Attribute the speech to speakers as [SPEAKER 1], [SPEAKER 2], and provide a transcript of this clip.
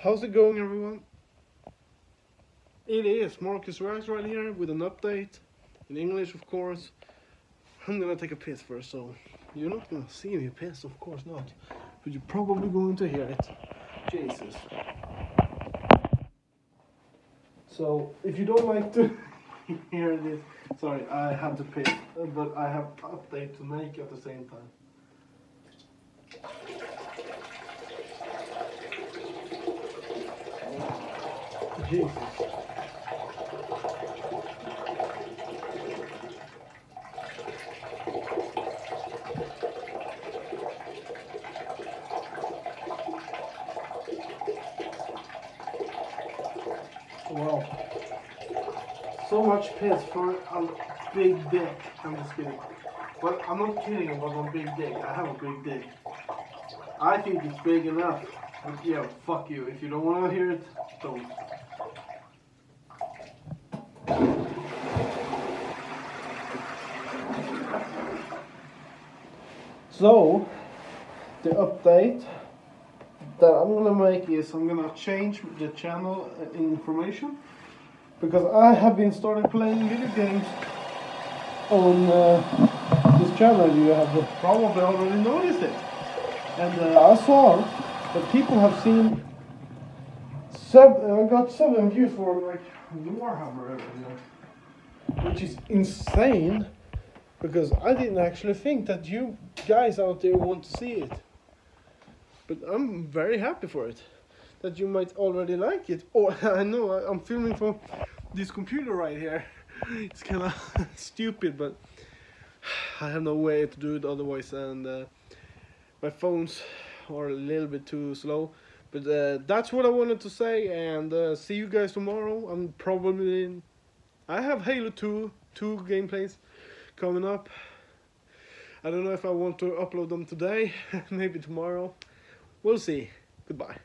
[SPEAKER 1] How's it going, everyone? It is Marcus Rice right here with an update in English, of course. I'm gonna take a piss first, so you're not gonna see me piss, of course not, but you're probably going to hear it. Jesus. So, if you don't like to hear this, sorry, I had to piss, but I have update to make at the same time. Jesus. Wow. So much piss for a big dick. I'm just kidding. But I'm not kidding about a big dick. I have a big dick. I think it's big enough. Yeah, fuck you. If you don't want to hear it, don't. So, the update that I'm gonna make is I'm gonna change the channel uh, information because I have been started playing video games on uh, this channel. You have probably already noticed it, and uh, I saw that people have seen. Sub, I got seven views for like Warhammer, you which is insane because I didn't actually think that you guys out there want to see it. But I'm very happy for it. That you might already like it. Or I know I'm filming from this computer right here. It's kind of stupid, but I have no way to do it otherwise, and uh, my phones are a little bit too slow. But uh, that's what I wanted to say, and uh, see you guys tomorrow. I'm probably in. I have Halo 2 two gameplays coming up. I don't know if I want to upload them today, maybe tomorrow. We'll see. Goodbye.